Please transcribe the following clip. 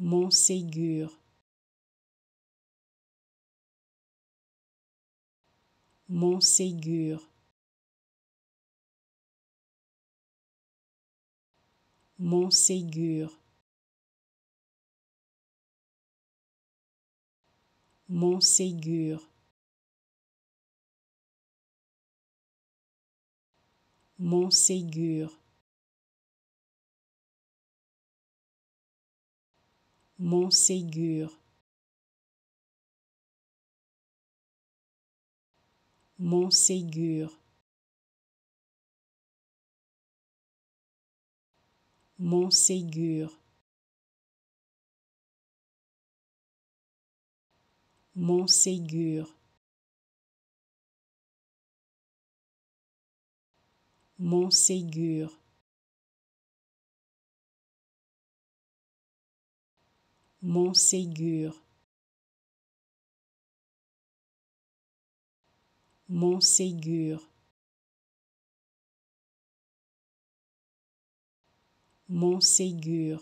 Montségur, Montségur, Montségur, Montségur, Montségur, Montségur, Montségur, Montségur, Montségur, Montségur, Montségur, Montségur, Montségur,